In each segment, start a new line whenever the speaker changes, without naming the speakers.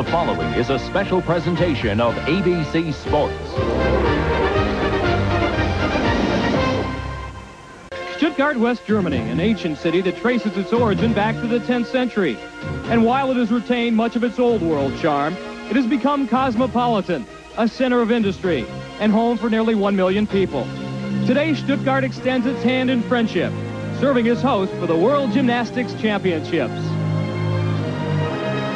The following is a special presentation of ABC Sports.
Stuttgart, West Germany, an ancient city that traces its origin back to the 10th century. And while it has retained much of its old world charm, it has become cosmopolitan, a center of industry, and home for nearly 1 million people. Today, Stuttgart extends its hand in friendship, serving as host for the World Gymnastics Championships.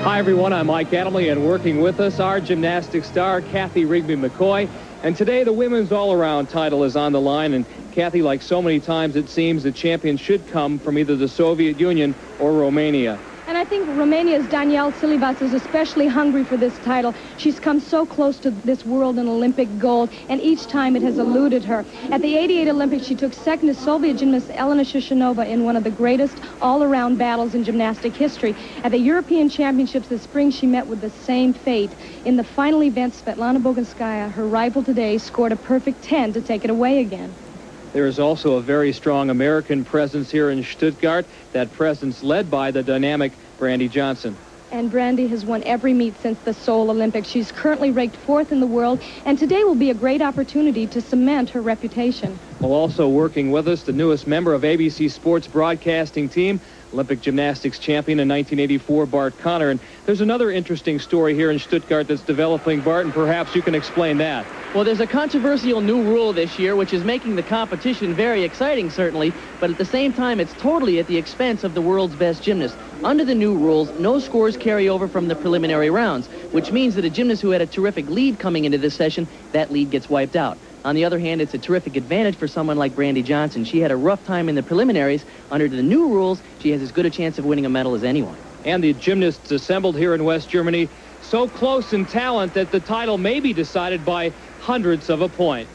Hi, everyone. I'm Mike Adamle, and working with us, our gymnastics star, Cathy Rigby McCoy. And today, the women's all-around title is on the line. And Kathy, like so many times, it seems the champion should come from either the Soviet Union or Romania.
And I think Romania's Daniela Silivas is especially hungry for this title. She's come so close to this world and Olympic gold, and each time it has eluded her. At the 88 Olympics, she took second to Soviet gymnast Elena Shushunova in one of the greatest all-around battles in gymnastic history. At the European Championships this spring, she met with the same fate. In the final event, Svetlana Boginskaya, her rival today, scored a perfect 10 to take it away again.
There is also a very strong American presence here in Stuttgart, that presence led by the dynamic Brandy Johnson.
And Brandy has won every meet since the Seoul Olympics. She's currently ranked fourth in the world, and today will be a great opportunity to cement her reputation.
Well, also working with us, the newest member of ABC Sports broadcasting team, Olympic gymnastics champion in 1984, Bart Conner. And there's another interesting story here in Stuttgart that's developing, Bart, and perhaps you can explain that.
Well, there's a controversial new rule this year, which is making the competition very exciting, certainly, but at the same time, it's totally at the expense of the world's best gymnast. Under the new rules, no scores carry over from the preliminary rounds, which means that a gymnast who had a terrific lead coming into this session, that lead gets wiped out. On the other hand, it's a terrific advantage for someone like Brandy Johnson. She had a rough time in the preliminaries. Under the new rules, she has as good a chance of winning a medal as anyone.
And the gymnasts assembled here in West Germany so close in talent that the title may be decided by hundredths of a point.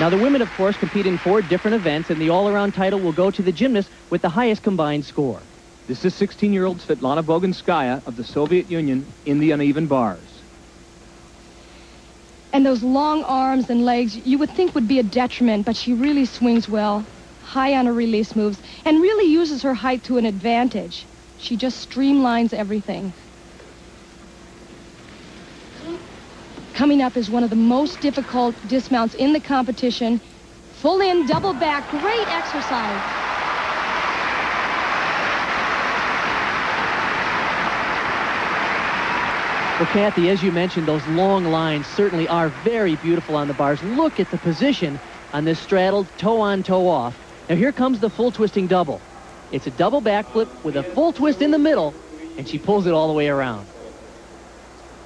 Now, the women, of course, compete in four different events, and the all-around title will go to the gymnast with the highest combined score.
This is 16-year-old Svetlana Boginskaya of the Soviet Union in the uneven bars.
And those long arms and legs you would think would be a detriment, but she really swings well, high on her release moves, and really uses her height to an advantage. She just streamlines everything. Coming up is one of the most difficult dismounts in the competition. Full in, double back, great exercise.
Well, Cathy, as you mentioned, those long lines certainly are very beautiful on the bars. Look at the position on this straddled toe-on, toe-off. Now here comes the full twisting double. It's a double backflip with a full twist in the middle, and she pulls it all the way around.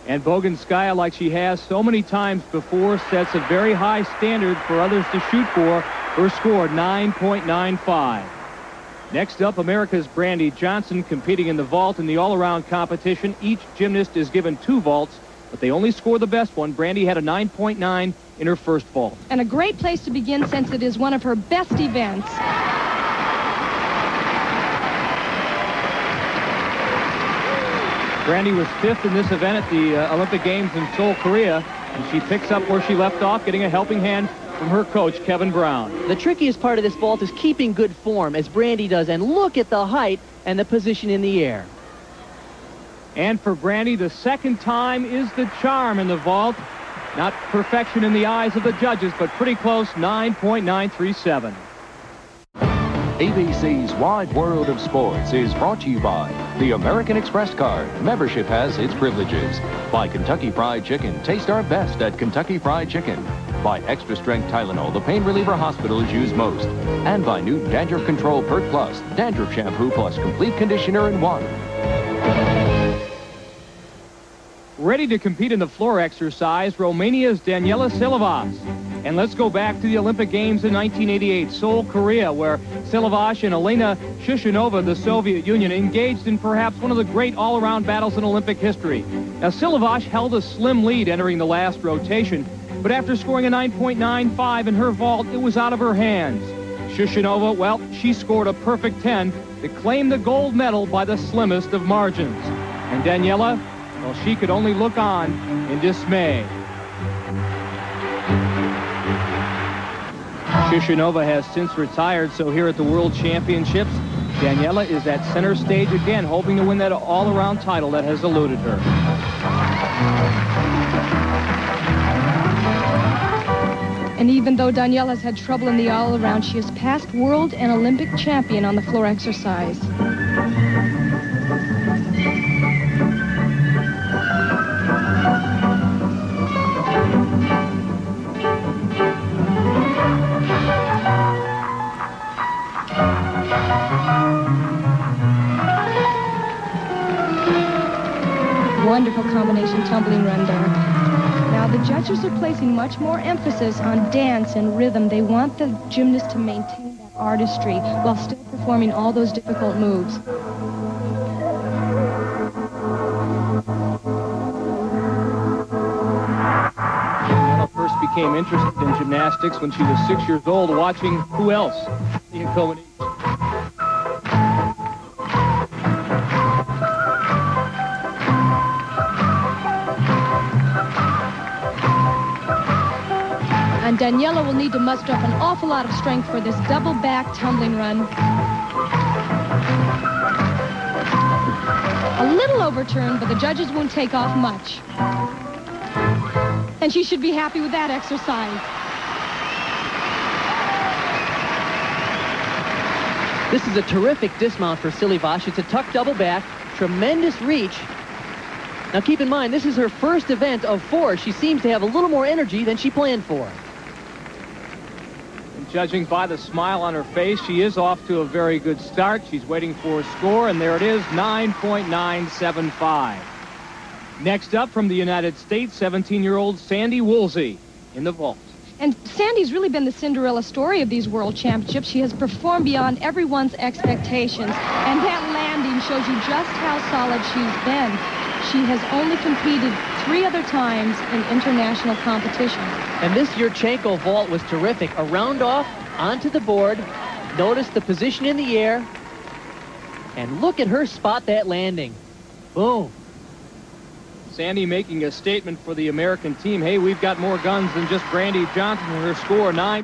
And Boginskaya, like she has so many times before, sets a very high standard for others to shoot for. Her score, 9.95. Next up, America's Brandy Johnson competing in the vault in the all-around competition. Each gymnast is given two vaults, but they only score the best one. Brandy had a 9.9 in her first vault.
And a great place to begin since it is one of her best events.
Brandy was fifth in this event at the uh, Olympic Games in Seoul, Korea, and she picks up where she left off, getting a helping hand from her coach, Kevin Brown.
The trickiest part of this vault is keeping good form, as Brandy does, and look at the height and the position in the air.
And for Brandy, the second time is the charm in the vault. Not perfection in the eyes of the judges, but pretty close, 9.937.
ABC's Wide World of Sports is brought to you by the American Express card. Membership has its privileges. Buy Kentucky Fried Chicken. Taste our best at Kentucky Fried Chicken Buy Extra Strength Tylenol, the pain reliever hospitals use most. And buy new Dandruff Control Pert Plus, Dandruff Shampoo plus Complete Conditioner in one.
Ready to compete in the floor exercise, Romania's Daniela Silivas. And let's go back to the Olympic Games in 1988, Seoul, Korea, where Silivas and Elena Shushunova, the Soviet Union, engaged in perhaps one of the great all-around battles in Olympic history. Now, Silivas held a slim lead entering the last rotation, but after scoring a 9.95 in her vault, it was out of her hands. Shushunova, well, she scored a perfect 10 to claim the gold medal by the slimmest of margins. And Daniela, well, she could only look on in dismay. Shushunova has since retired, so here at the World Championships, Daniela is at center stage again, hoping to win that all-around title that has eluded her.
And even though Daniela's had trouble in the all-around, she is past world and Olympic champion on the floor exercise. Wonderful combination tumbling run there. Now the judges are placing much more emphasis on dance and rhythm. They want the gymnast to maintain that artistry while still performing all those difficult moves.
Became interested in gymnastics when she was six years old watching who else?
Daniela will need to muster up an awful lot of strength for this double back tumbling run. A little overturned, but the judges won't take off much. And she should be happy with that exercise.
This is a terrific dismount for Silivas. It's a tuck double back, tremendous reach. Now keep in mind, this is her first event of four. She seems to have a little more energy than she planned for.
Judging by the smile on her face, she is off to a very good start. She's waiting for a score, and there it is, 9.975. Next up from the United States, 17-year-old Sandy Woolsey in the vault.
And Sandy's really been the Cinderella story of these world championships. She has performed beyond everyone's expectations. And that landing shows you just how solid she's been. She has only competed three other times in international competition.
And this Yurchenko vault was terrific. A round off onto the board. Notice the position in the air. And look at her spot that landing. Boom.
Sandy making a statement for the American team. Hey, we've got more guns than just Brandy Johnson. Her score, 9.